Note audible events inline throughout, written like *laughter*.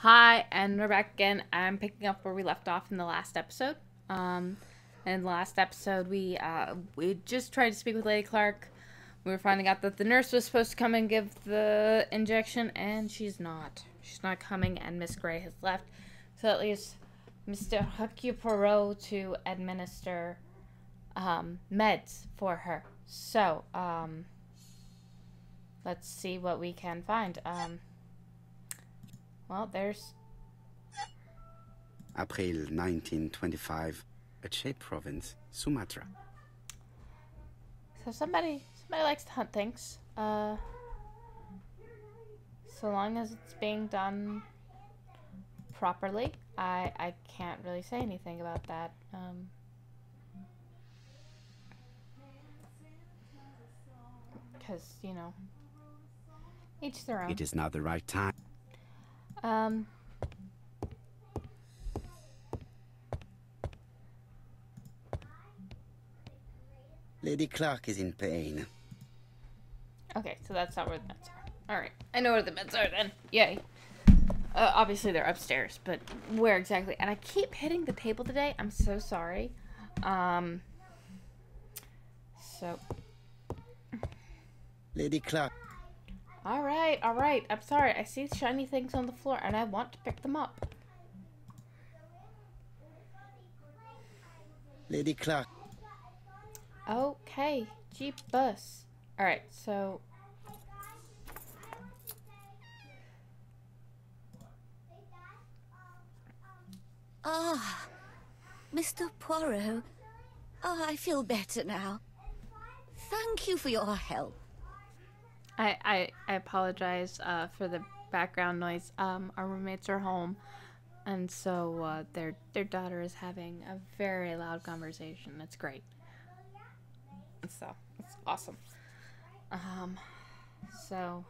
Hi, and we're back again. I'm picking up where we left off in the last episode. Um, in the last episode, we uh, we just tried to speak with Lady Clarke. We were finding out that the nurse was supposed to come and give the injection, and she's not. She's not coming, and Miss Grey has left. So at least Mr. Hercule Poirot to administer um, meds for her. So, um, let's see what we can find. Um, well, there's April 1925, Aceh Province, Sumatra. so somebody somebody likes to hunt things. Uh, so long as it's being done properly, I I can't really say anything about that. Um, because you know, each their own. It is now the right time. Um. Lady Clarke is in pain. Okay, so that's not where the meds are. All right, I know where the meds are then. Yay. Uh, obviously they're upstairs, but where exactly? And I keep hitting the table today. I'm so sorry. Um. So, Lady Clarke. All right, all right. I'm sorry. I see shiny things on the floor, and I want to pick them up. Lady Clarke. Okay, Jeep bus. All right, so Ah, Mr. Poirot. Oh, I feel better now. Thank you for your help. I I, I apologize uh, for the background noise. Um, our roommates are home, and so uh, their their daughter is having a very loud conversation. It's great. So it's awesome. Um, so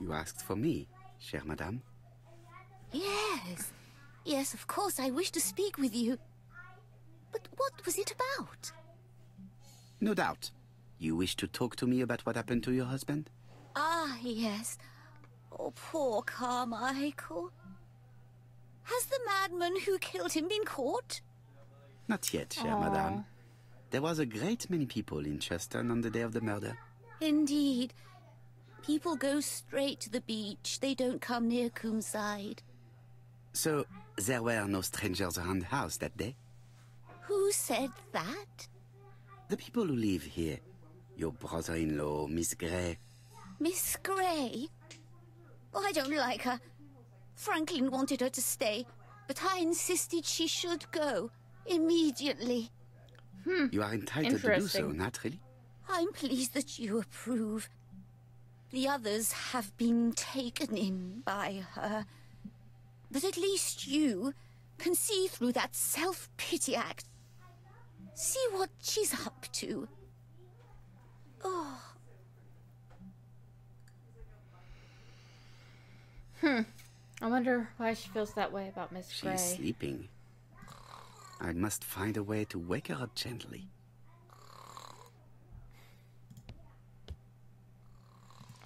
You asked for me, chère madame. Yes. Yes, of course, I wish to speak with you. But what was it about? No doubt. You wish to talk to me about what happened to your husband? Ah, yes. Oh, poor Carmichael. Has the madman who killed him been caught? Not yet, chère madame. There was a great many people in Churston on the day of the murder. Indeed. People go straight to the beach. They don't come near Combeside. So, there were no strangers around the house that day? Who said that? The people who live here. Your brother-in-law, Miss Grey. Miss Grey? Oh, I don't like her. Franklin wanted her to stay, but I insisted she should go. Immediately. Hmm. You are entitled to do so, Interesting. naturally. I'm pleased that you approve. The others have been taken in by her. But at least you can see through that self-pity act. See what she's up to. Oh, *sighs* I wonder why she feels that way about Miss She's Grey. sleeping. I must find a way to wake her up gently.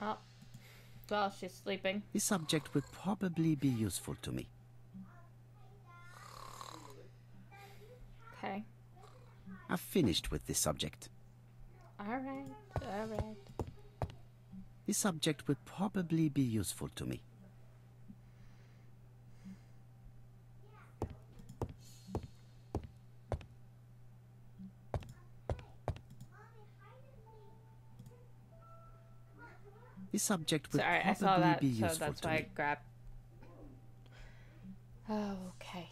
Oh, well, she's sleeping. This subject will probably be useful to me. Okay. I've finished with this subject. All right. All right. This subject will probably be useful to me. This subject will Sorry, I probably saw that, be useful to me. so that's why I grabbed. Oh, okay.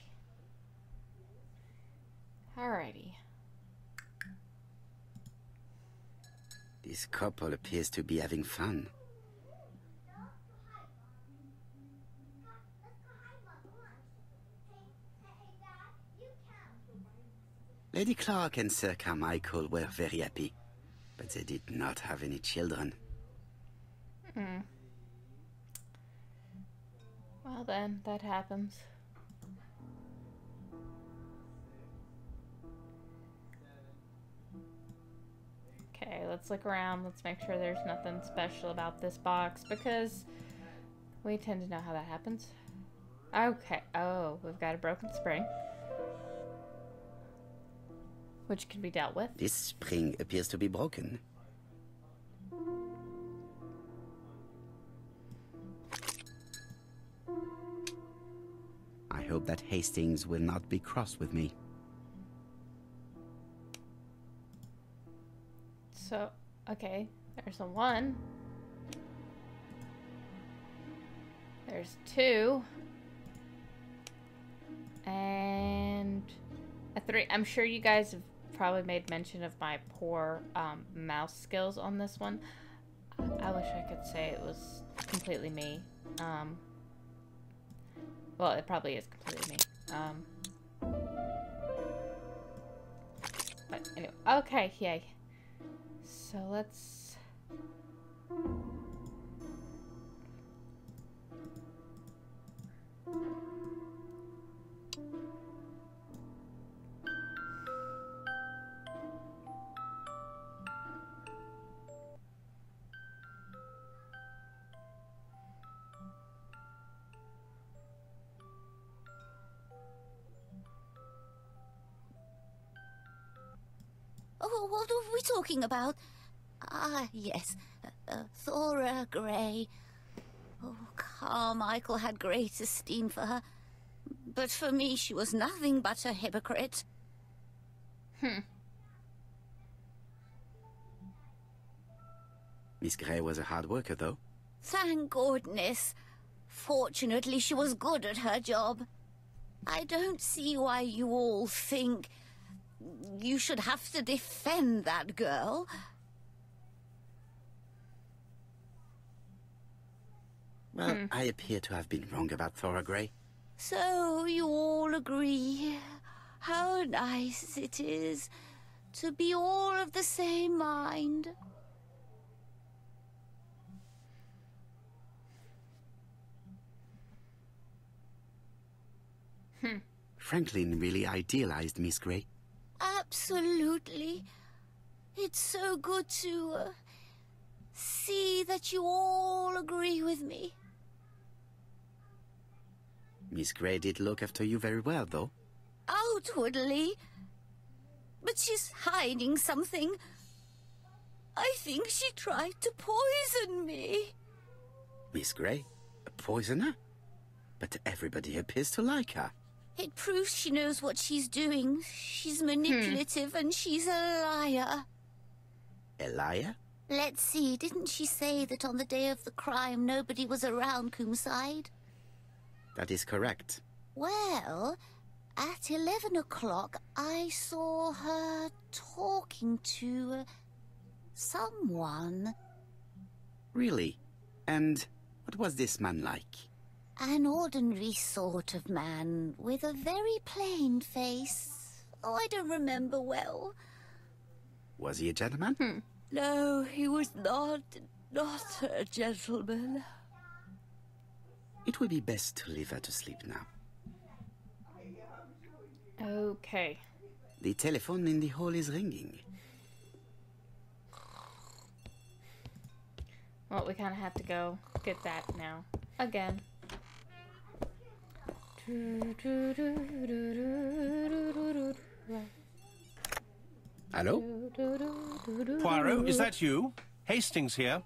Alrighty. This couple appears to be having fun. Lady Clarke and Sir Carmichael were very happy, but they did not have any children. Hmm. Well then, that happens. Okay, let's look around. Let's make sure there's nothing special about this box because We tend to know how that happens. Okay. Oh, we've got a broken spring. Which can be dealt with. This spring appears to be broken. I hope that Hastings will not be cross with me. So, okay. There's a one. There's two. And a three. I'm sure you guys have probably made mention of my poor um, mouse skills on this one. I wish I could say it was completely me. Um, well, it probably is completely me. Um, but anyway, okay, yay. So let's. Oh, what are we talking about? Ah, yes, uh, uh, Thora Grey. Oh, Carmichael had great esteem for her. But for me, she was nothing but a hypocrite. Hmm. Miss Grey was a hard worker, though. Thank goodness. Fortunately, she was good at her job. I don't see why you all think you should have to defend that girl. Well, hmm. I appear to have been wrong about Thora Grey. So you all agree. How nice it is to be all of the same mind. Hmm. Franklin really idealized Miss Grey. Absolutely. It's so good to uh, see that you all agree with me. Miss Grey did look after you very well, though. Outwardly. But she's hiding something. I think she tried to poison me. Miss Grey? A poisoner? But everybody appears to like her. It proves she knows what she's doing. She's manipulative and she's a liar. A liar? Let's see, didn't she say that on the day of the crime nobody was around Combeside? That is correct. Well, at 11 o'clock I saw her talking to someone. Really? And what was this man like? An ordinary sort of man with a very plain face. Oh, I don't remember well. Was he a gentleman? Hmm. No, he was not, not a gentleman. It would be best to leave her to sleep now. Okay. The telephone in the hall is ringing. Well, we kind of have to go get that now. Again. Hello? Poirot, is that you? Hastings here.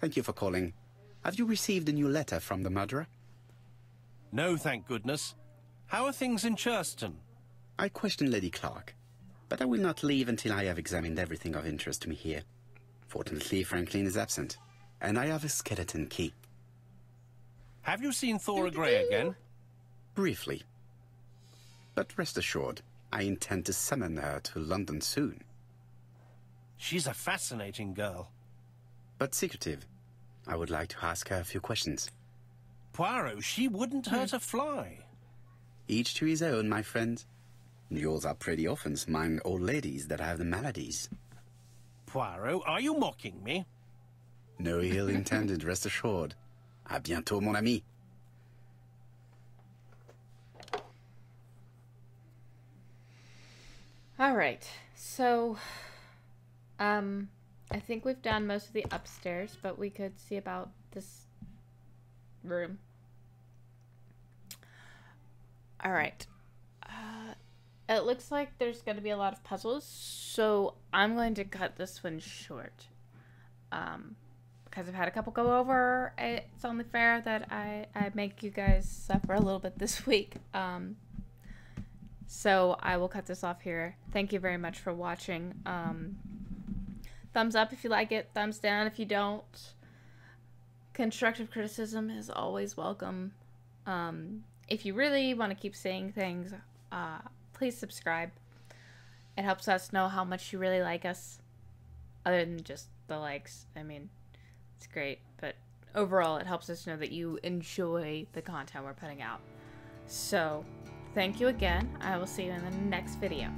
Thank you for calling. Have you received a new letter from the murderer? No, thank goodness. How are things in Churston? I questioned Lady Clarke, but I will not leave until I have examined everything of interest to me here. Fortunately, Franklin is absent, and I have a skeleton key. Have you seen Thora Grey again? Briefly. But rest assured, I intend to summon her to London soon. She's a fascinating girl. But secretive. I would like to ask her a few questions. Poirot, she wouldn't hmm. hurt a fly. Each to his own, my friend. Yours are pretty often mine old ladies that have the maladies. Poirot, are you mocking me? No ill intended, rest assured. À bientôt, mon ami. All right. So, um, I think we've done most of the upstairs, but we could see about this room. All right. Uh, it looks like there's going to be a lot of puzzles, so I'm going to cut this one short. Um, because I've had a couple go over, it's only fair that I, I make you guys suffer a little bit this *laughs* week. Um, so I will cut this off here. Thank you very much for watching. Um, thumbs up if you like it, thumbs down if you don't. Constructive criticism is always welcome. Um, if you really want to keep saying things, uh, please subscribe. It helps us know how much you really like us, other than just the likes. I mean, it's great, but overall, it helps us know that you enjoy the content we're putting out. So, thank you again. I will see you in the next video.